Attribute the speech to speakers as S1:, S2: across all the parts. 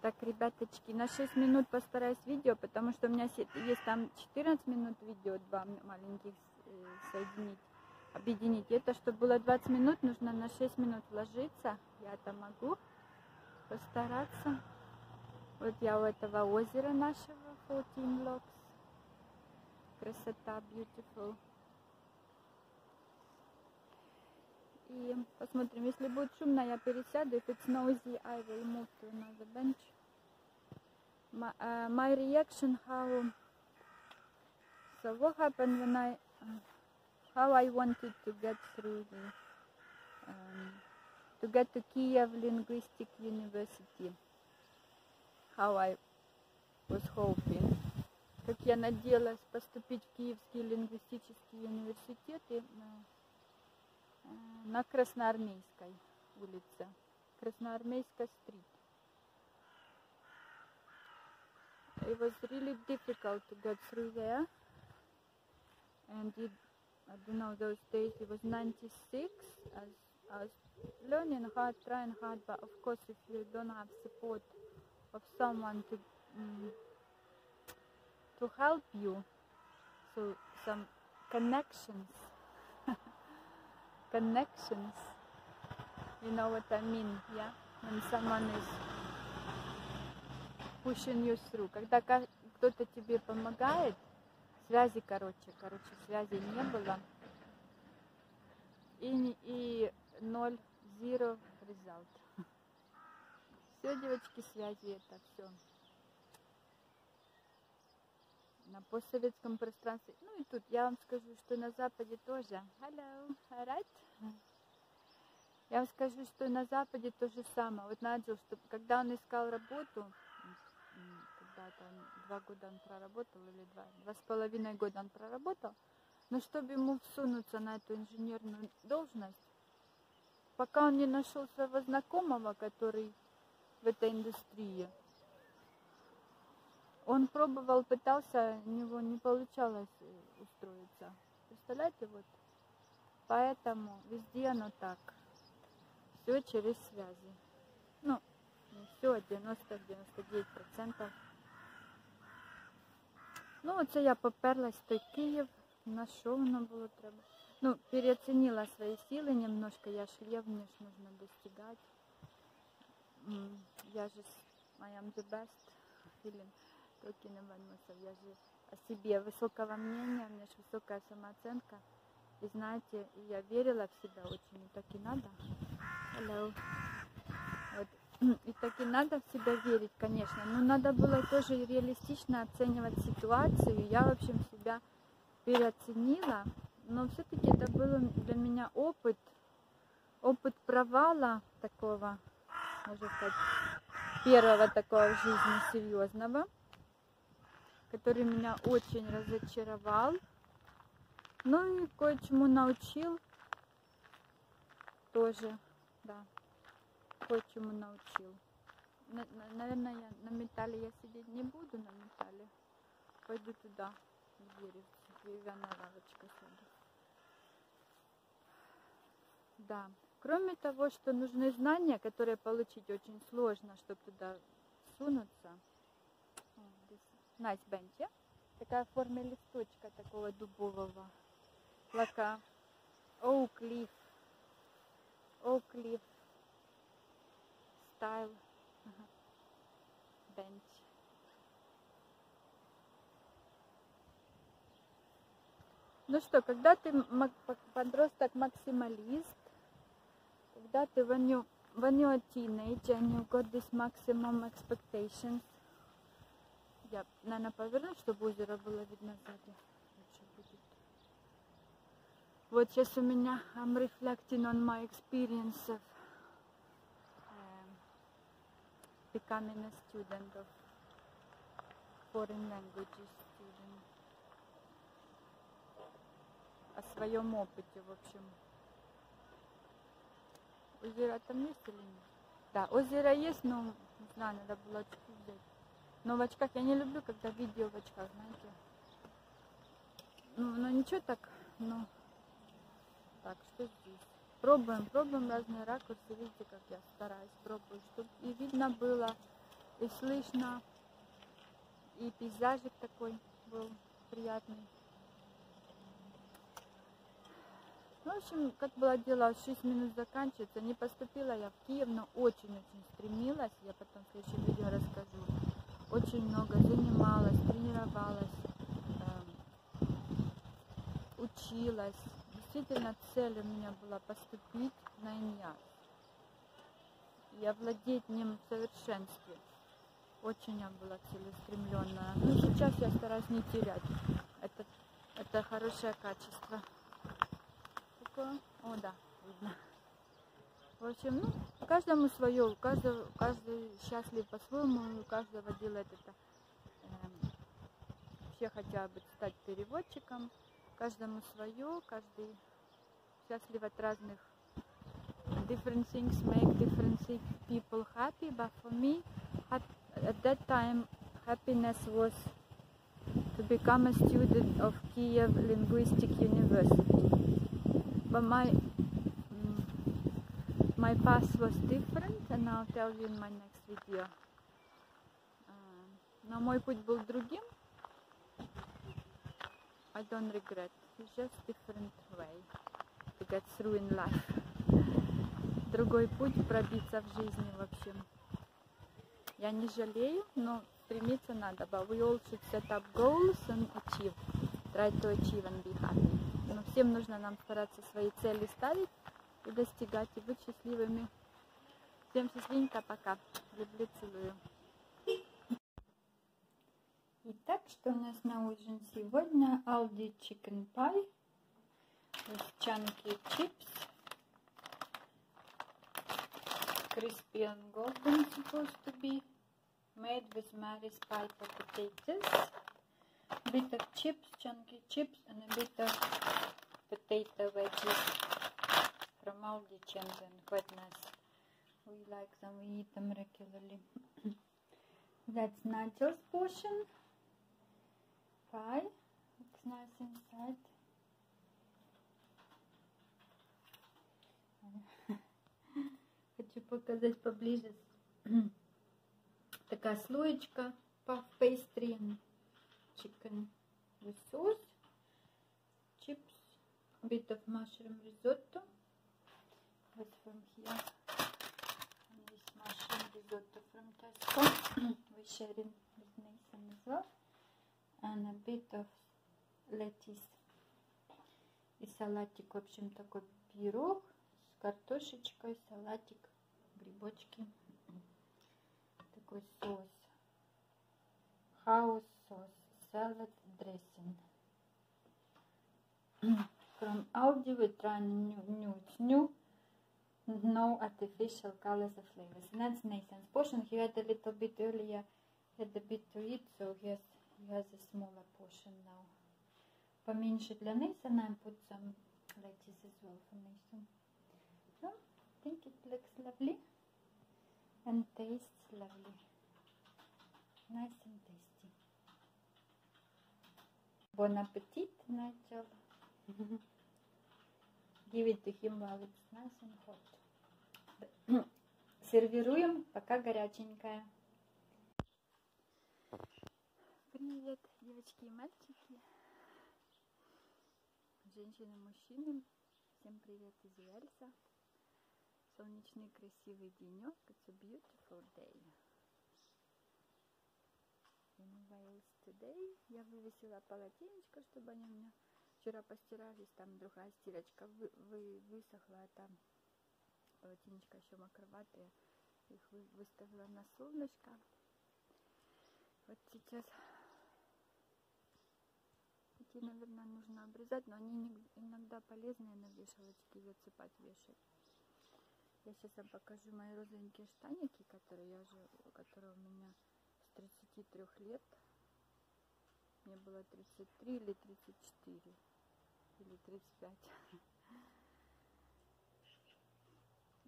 S1: Так, ребяточки, на 6 минут постараюсь видео, потому что у меня есть там 14 минут видео, два маленьких э, соединить, объединить. Это, чтобы было 20 минут, нужно на 6 минут вложиться. Я это могу постараться. Вот я у этого озера нашего, 14 Locks. Красота, beautiful. И посмотрим, если будет шумно, я пересяду. If it's noisy, I will move to another bench. My, uh, my reaction, how... So what happened when I... uh, how I wanted to get through the... Um, to get to Kiev Linguistic University. How I was hoping. Как я надеялась поступить в Киевский лингвистический университет и э, на Красноармейской улице, Красноармейской стрит. It was really difficult to get through there, and it, I don't know those days. It was 96. I was, I was learning hard, trying hard, but of course, if you don't have support of someone to mm, to help you, so some connections connections. You know what I mean, yeah? When someone is pushing you through. Когда кто-то тебе помогает, связи, короче, короче, связи не было. И, и ноль, zero result. Все, девочки, связи это все. На постсоветском пространстве. Ну и тут я вам скажу, что на Западе тоже. Hello, alright? Я вам скажу, что на Западе то же самое. Вот Наджил, что когда он искал работу, м, когда-то он, два года он проработал, или два, два с половиной года он проработал, но чтобы ему всунуться на эту инженерную должность, пока он не нашел своего знакомого, который в этой индустрии, он пробовал, пытался, у него не получалось э, устроиться. Представляете, вот. Поэтому везде оно так. Все через связи. Ну, не все, 90-99%. Ну, оце я поперлась той Київ, на що воно було треба. Ну, переоценила свои силы немножко, я шлев, мне ж нужно достигать. Я же, I am the best feeling talking about myself. Я же о себе высокого мнения, у меня же высокая самооценка. И знаете, я верила в себя очень, и так и надо. Hello. Вот. И так и надо в себя верить, конечно. Но надо было тоже реалистично оценивать ситуацию. Я, в общем, себя переоценила. Но все-таки это был для меня опыт, опыт провала такого, можно сказать, первого такого в жизни серьезного, который меня очень разочаровал. Ну и кое-чему научил тоже, да, кое-чему научил. На- на- наверное, я на металле я сидеть не буду на металле. Пойду туда, в дерево, деревянная лавочка сяду. Да. Кроме того, что нужны знания, которые получить очень сложно, чтобы туда сунуться. Yeah? Такая в форме листочка такого дубового. Лака. Leaf. Style. Ага. Bench. Ну что, когда ты подросток максималист, когда ты when you, when you're a teenage and you've got this maximum expectations, я, наверное, поверну, чтобы озеро было видно сзади. Вот сейчас у меня I'm reflecting on my experience of um, becoming a student of foreign languages student. О своем опыте, в общем. Озеро там есть или нет? Да, озеро есть, но не знаю, надо было очки взять. Но в очках я не люблю, когда видео в очках, знаете. Ну, ну ничего так, ну. Так, что здесь? Пробуем, пробуем разные ракурсы. Видите, как я стараюсь, пробую, чтобы и видно было, и слышно, и пейзажик такой был приятный. Ну, в общем, как было дело, 6 минут заканчивается. Не поступила я в Киев, но очень-очень стремилась. Я потом в следующем видео расскажу. Очень много занималась, тренировалась, эм, училась. Действительно, цель у меня была поступить на ИНЯС и овладеть ним в совершенстве. Очень я была целеустремленная. Но сейчас я стараюсь не терять. Это, это хорошее качество. Такое? О, да, видно. В общем, ну, каждому свое, каждый, каждый счастлив по-своему, у каждого делает это. Эм, все хотят бы стать переводчиком, каждому свое, каждый счастлив от разных different things make different people happy but for me at, at that time happiness was to become a student of Kiev Linguistic University but my my path was different and I'll tell you in my next video но мой путь был другим I don't regret it's just different way to get through in life другой путь пробиться в жизни, в общем. Я не жалею, но стремиться надо. But we all should set up goals and achieve. Try to achieve and be happy. Но всем нужно нам стараться свои цели ставить и достигать, и быть счастливыми. Всем счастливенько, пока. Люблю, целую. Итак, что у нас на ужин сегодня? Aldi Chicken Pie chunky chips. crispy and golden supposed to be made with Mary's piper potatoes a bit of chips chunky chips and a bit of potato veggies from Aldi Champion quite nice we like them we eat them regularly that's Nigel's portion pie looks nice inside хочу показать поближе. Такая слоечка puff pastry chicken with sauce, chips, a bit of mushroom risotto. What's from here? And this mushroom risotto from Tesco. We're sharing with Nathan as well. And a bit of lettuce и салатик. В общем, такой пирог с картошечкой, салатик грибочки. Такой соус. House sauce. Salad dressing. From Aldi we try new, new, new, no artificial colors or flavors. And that's Nathan's portion. He had a little bit earlier, had a bit to eat, so he has, he has a smaller portion now. Поменьше для Nathan and put some lettuce as well for Nathan. So, I think it looks lovely and tastes lovely. Nice and tasty. Bon appetit, Nigel. Give it to him while it's nice and hot. Сервируем, пока горяченькая. Привет, девочки и мальчики. Женщины мужчины. Всем привет из Уэльса солнечный красивый денек. It's a beautiful day. In Wales today. Я вывесила полотенечко, чтобы они у меня вчера постирались. Там другая стирочка вы, вы, высохла, а там полотенечко еще мокроватые. Их вы, выставила на солнышко. Вот сейчас такие, наверное, нужно обрезать, но они иногда полезные на вешалочке засыпать вешать. Я сейчас вам покажу мои розовенькие штаники, которые я же, которые у меня с 33 лет. Мне было 33 или 34 или 35.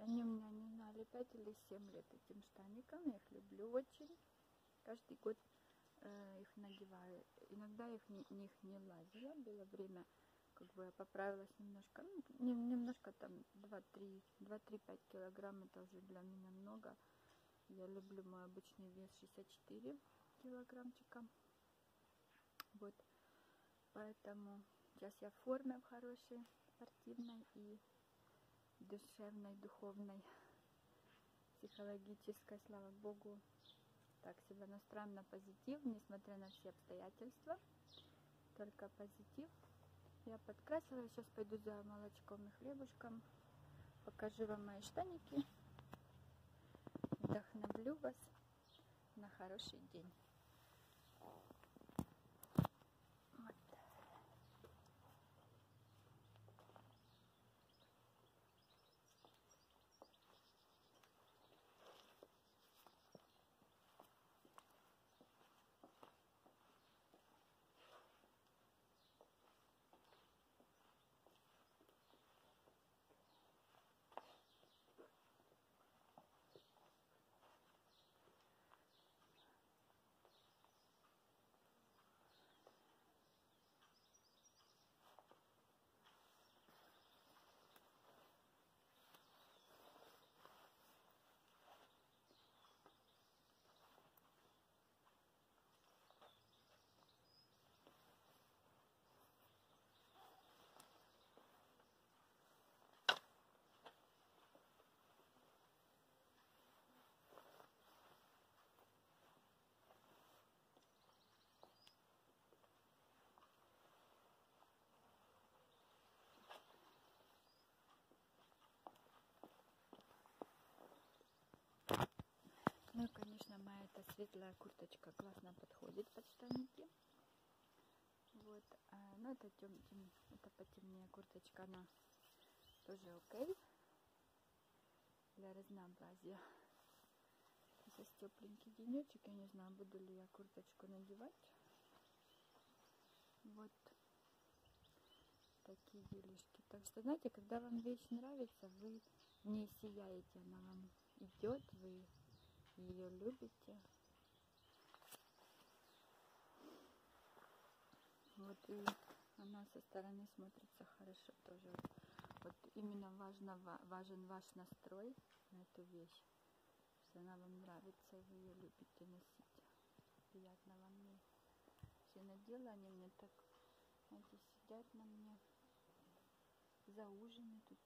S1: Они у меня, не знали 5 или 7 лет этим штаникам. Я их люблю очень. Каждый год э, их надеваю. Иногда их не, них не лазила. Было время как бы я поправилась немножко, ну, немножко там 2-3, 2-3-5 килограмм, это уже для меня много. Я люблю мой обычный вес 64 килограммчика. Вот. Поэтому сейчас я в форме в хорошей, спортивной и душевной, духовной, психологической, слава богу. Так себя настраиваем на позитив, несмотря на все обстоятельства. Только позитив. Я подкрасила, сейчас пойду за молочком и хлебушком. Покажу вам мои штаники. Вдохновлю вас на хороший день. Вот. Ну и, конечно, моя эта светлая курточка классно подходит под штаники. Вот, а, ну это тем, тем, это потемнее курточка, она тоже окей для разнообразия. Сейчас тепленький денечек, я не знаю, буду ли я курточку надевать. Вот такие делишки. Так что, знаете, когда вам вещь нравится, вы в ней сияете, она вам идет, вы ее любите. Вот и она со стороны смотрится хорошо тоже. Вот именно важно, важен ваш настрой на эту вещь. Если она вам нравится, вы ее любите носить. Приятно вам мне. Все надела, они мне так, знаете, сидят на мне. За ужины тут.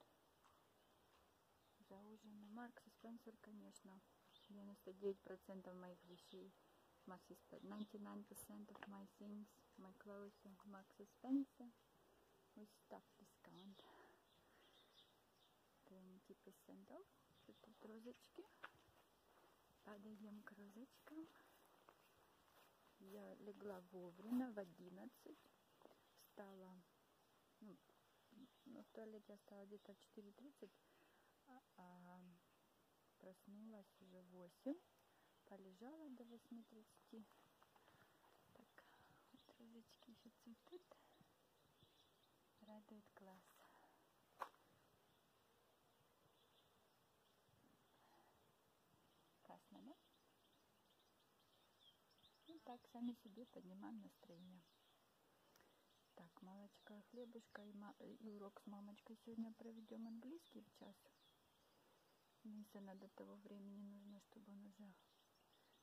S1: За ужины. Маркс и Спенсер, конечно. 99% моих вещей. Max 99% of my things, my clothes, Max Spencer with stock discount. 20% off. Тут розочки. Падаем к розочкам. Я легла вовремя в 11. Встала, ну в туалете я стала где-то в 4.30. А, а проснулась уже в 8, полежала до 8.30. Так, вот розочки еще цветут, радует глаз. Классно, да? Ну так, сами себе поднимаем настроение. Так, молочка, хлебушка и, и урок с мамочкой сегодня проведем английский в час. Единственное, до того времени нужно, чтобы он уже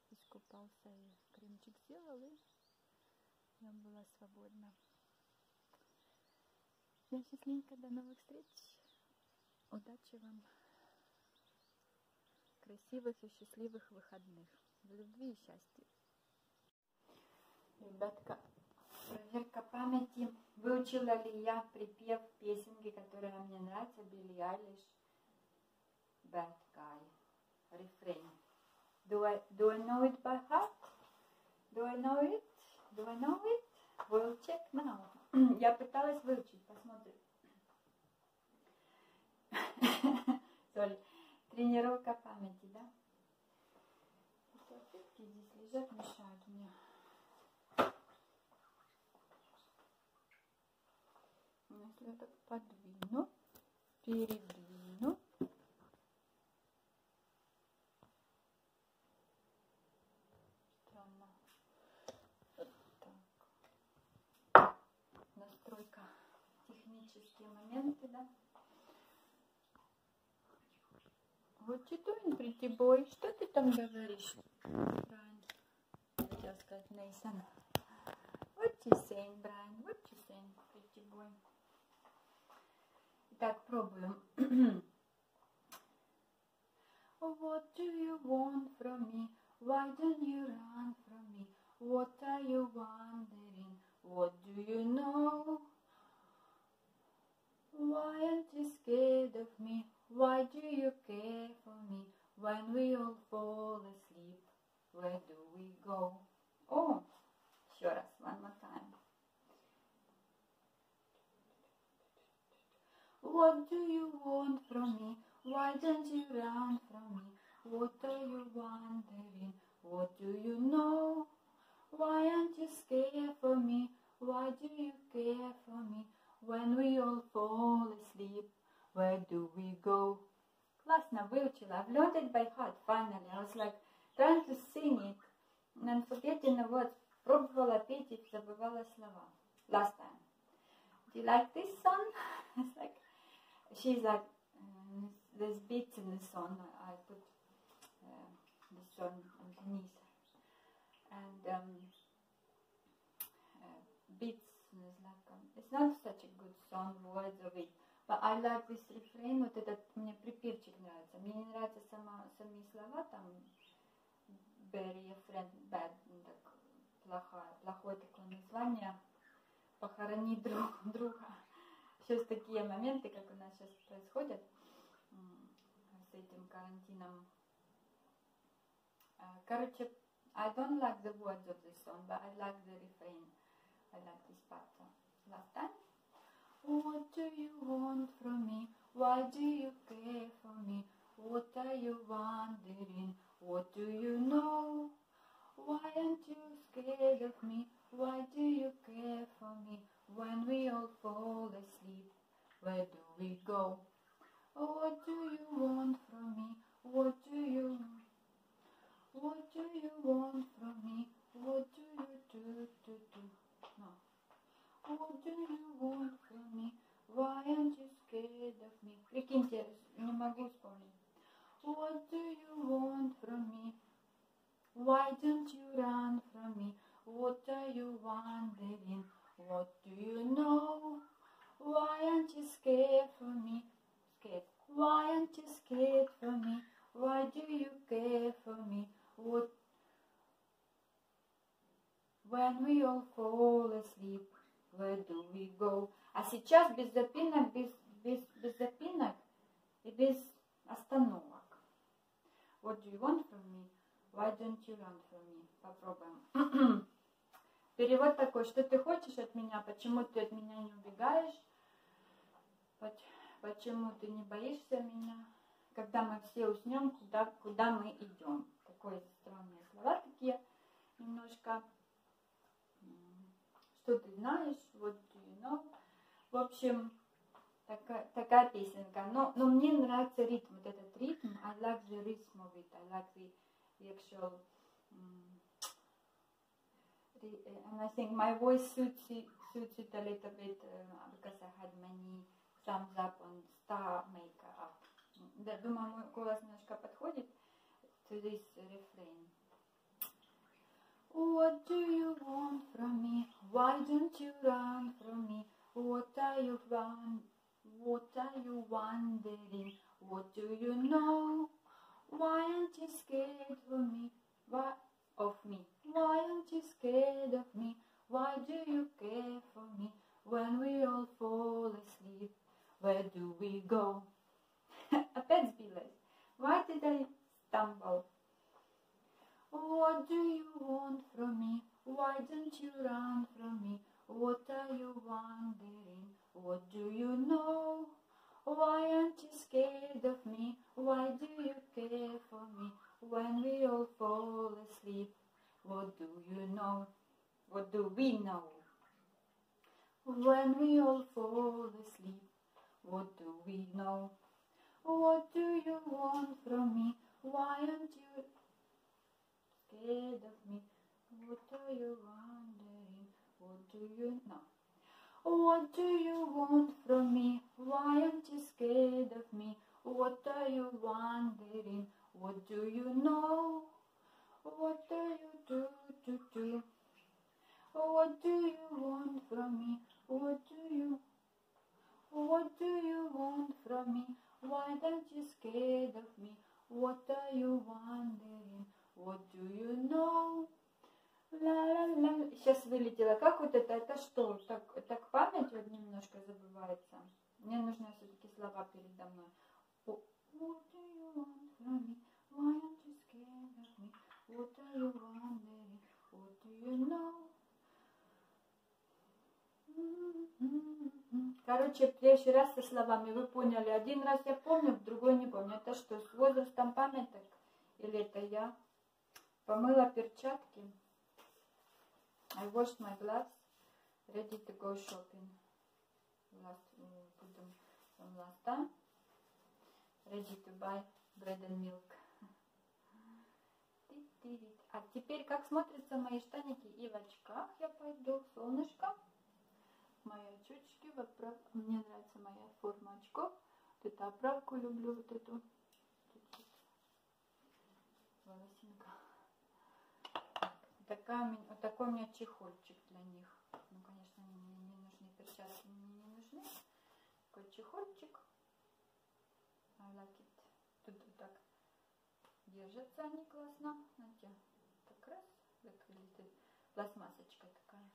S1: искупался и кремчик сделал, и я была свободна. Я счастливенько, до новых встреч. Удачи вам. Красивых и счастливых выходных. В любви и счастье. Ребятка, проверка памяти. Выучила ли я припев песенки, которая мне нравится, Билли Айлиш? Bad guy. Refrain. Do I do I know it by heart? Do I know it? Do I know it? We'll check now. Я пыталась выучить, посмотрим. Sorry. Тренировка памяти, да? Салфетки здесь лежат, мешают мне. Если я так подвину, передвину, you doing, pretty boy? Что ты там говоришь? Брайан. Хотел сказать Нейсон. You saying, Брайан? You saying, pretty boy? Итак, пробуем. What do you want from me? Why don't you run from me? What are you wondering? What do you know? Why aren't you scared of me? Why do you care for me? When we all fall asleep, where do we go? О, еще раз, one more time. What do you want from me? Why don't you run from me? What are you wondering? Классно выучила. I've learned it by heart finally. I was like trying to sing it. And forgetting the words. Пробовала петь и забывала слова. Last time. Do you like this song? it's like, she's like, uh, there's beats in the song. I put uh, the song underneath. And um, uh, beats is like, um, it's not such a good song, words of it. But I like this refrain, Слова, там, a friend, bad, так, плохое, плохое такое название, похоронить друг, друга. Сейчас такие моменты, как у нас сейчас происходят с этим карантином. Короче, I don't like the words of the song, but I like the refrain. I like this part. Last time. What do you want from me? Why do you care for me? What are you wondering? What do you know? Why aren't you scared of me? Why do you care for me? When we all fall asleep, where do we go? Oh, what do you want from me? What do you What do you want from me? What do you do, do, do? No. What do you want from me? Why aren't you scared of me? Прикиньте, не могу вспомнить. What do you want from me? Why don't you run from me? What are you wondering? What do you know? Why aren't you scared for me? Scared. Why aren't you scared for me? Why do you care for me? What when we all fall asleep, where do we go? А сейчас без запинок, без, без, без запинок и без остановок. What do you want from me? Why don't you run from me? Попробуем. Перевод такой, что ты хочешь от меня, почему ты от меня не убегаешь, почему ты не боишься меня, когда мы все уснем, куда, куда мы идем. Такое странные слова такие немножко. Что ты знаешь, вот you know. В общем, такая, такая песенка. Но, но мне нравится ритм, вот этот ритм. I like the rhythm of it. I like the, the actual... Um, and I think my voice suits it, suits it a little bit uh, because I had many thumbs up on star makeup. Да, думаю, мой голос немножко подходит to this refrain. What do you want from me? Why don't you run from me? What are you run? What are you wondering? What do you know? Why aren't you scared for me? Why of me? Why aren't you scared of me? Why do you care for me? When we all fall asleep, where do we go? Опять сбилась. Why did I stumble? What do you want from me? Why don't you run from me? What are you wondering? What do you know? Why aren't you scared of me? Why do you care for me? When we all fall asleep, what do you know? What do we know? When we all fall asleep, what do we know? What do you want from me? Why aren't you scared of me? What are you wondering? What do you know? What do you want from me? Why aren't you scared of me? What are you wondering? What do you know? What do you do to do? What do you want from me? What do you What do you want from me? Why don't you scared of me? What are you wondering? What do you know? Ла-ла-ла. Сейчас вылетело. Как вот это? Это что? Так, так память вот немножко забывается. Мне нужно все-таки слова передо мной. Короче, в следующий раз со словами вы поняли. Один раз я помню, в другой не помню. Это что, с возрастом память так? Или это я? Помыла перчатки. I washed my gloves. Ready to go shopping. Last, будем from last time. Ready to buy bread and milk. А теперь как смотрятся мои штаники и в очках я пойду. Солнышко. Мои очечки в оправ... Мне нравится моя форма очков. Вот эту оправку люблю, вот эту. Вот. Так, Такая, вот такой у меня чехольчик для них. Ну, конечно, мне не нужны перчатки, мне не нужны. Такой чехольчик. I like it. Тут вот так держатся они классно. Знаете, так раз, закрыли. Пластмассочка такая.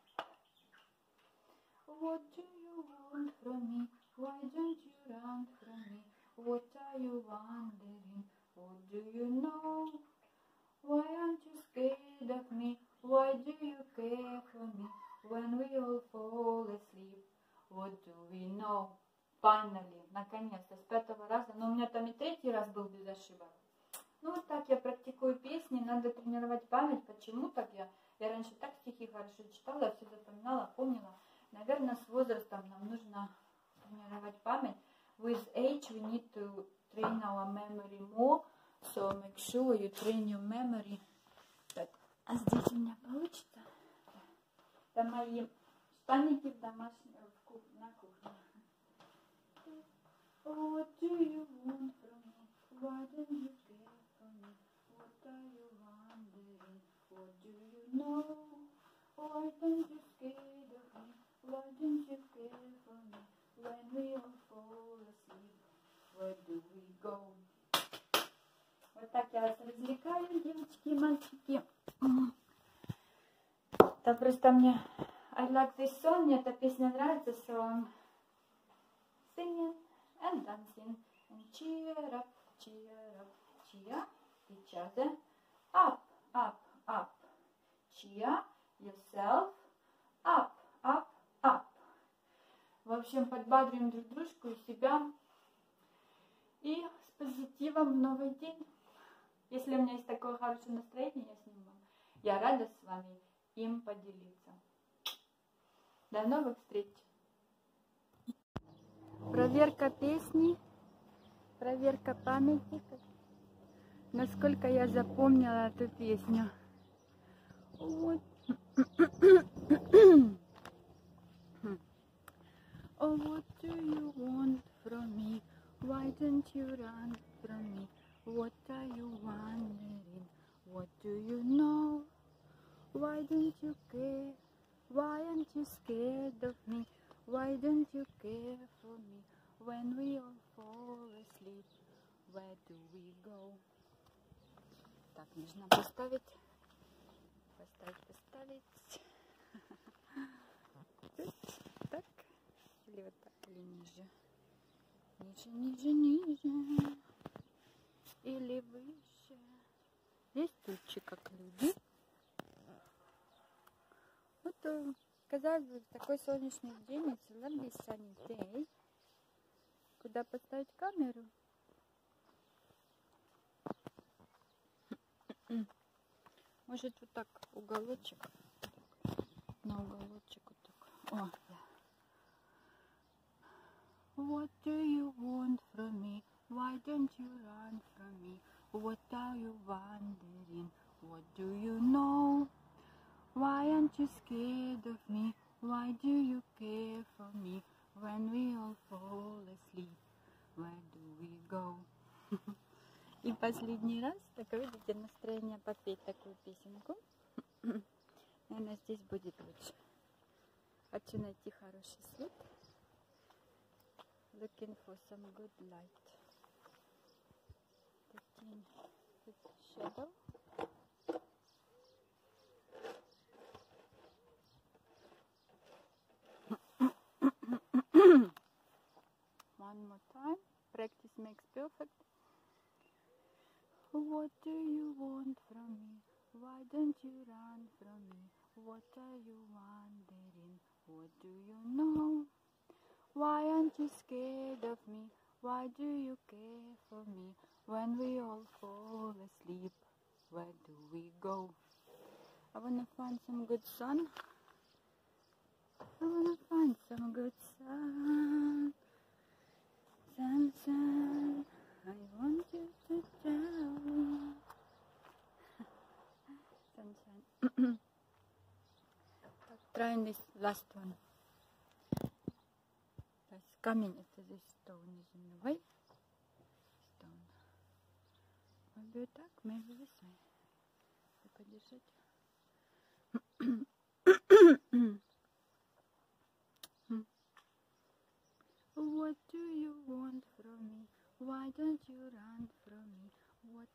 S1: What do you want from me? Why don't you run from me? What are you wondering? What do you know? Why aren't you scared of me? Why do you care for me? When we all fall asleep, what do we know? Finally, наконец-то, с пятого раза. Но у меня там и третий раз был без ошибок. Ну вот так я практикую песни, надо тренировать память. Почему так я? Я раньше так стихи хорошо читала, все запоминала, помнила. Наверное, с возрастом нам нужно тренировать память. With age we need to train our memory more. So make sure you train your memory. А здесь у меня получится? Это мои штаники в кух- на кухне. What do you want from me? Why don't you care for me? What are you wondering? What do you know? Why don't you scared of me? Why don't you care for me? When we all fall asleep, where do we go? Вот так я вас развлекаю, девочки и мальчики. Это просто мне... I like this song, мне эта песня нравится, so I'm singing and dancing and cheer up, cheer up, cheer each other up, up, up. Cheer yourself up, up, up. В общем, подбадриваем друг дружку и себя. И с позитивом в новый день. Если у меня есть такое хорошее настроение, я сниму. Я рада с вами им поделиться. До новых встреч! Проверка песни, проверка памяти. Насколько я запомнила эту песню. Вот. Oh, what do you want from me? Why don't you run from me? What are you wondering? What do you know? Why don't you care? Why aren't you scared of me? Why don't you care for me? When we all fall asleep, where do we go? Так, нужно поставить, поставить, поставить. Так, или вот так, или ниже. Ниже, ниже, ниже. Или выше. Есть тучи, как люди. Вот, э, казалось бы, такой солнечный день, it's a lovely sunny day. Куда поставить камеру? Может, вот так, уголочек. На уголочек вот так. О. What do you want from me? Why don't you run from me? What are you wondering? What do you know? Why aren't you scared of me? Why do you care for me when we all fall asleep? where do we go? И последний раз, так видите, настроение попеть такую песенку. Наверное, здесь будет лучше. Хочу найти хороший свет. Looking for some good light. The shadow. One more time. Practice makes perfect. What do you want from me? Why don't you run from me? What are you wondering? What do you know? Why aren't you scared of me? Why do you care for me? When we all fall asleep, where do we go? I wanna find some good sun. I wanna find some good sun. Sun, sun, I want you to tell me. Sunshine. Trying this last one. То есть камень это здесь stone, isn't it? Right? Stone. Maybe вот так, maybe this way. И подержать. What do you want from me? Why don't you run from me? What